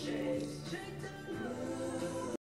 shame.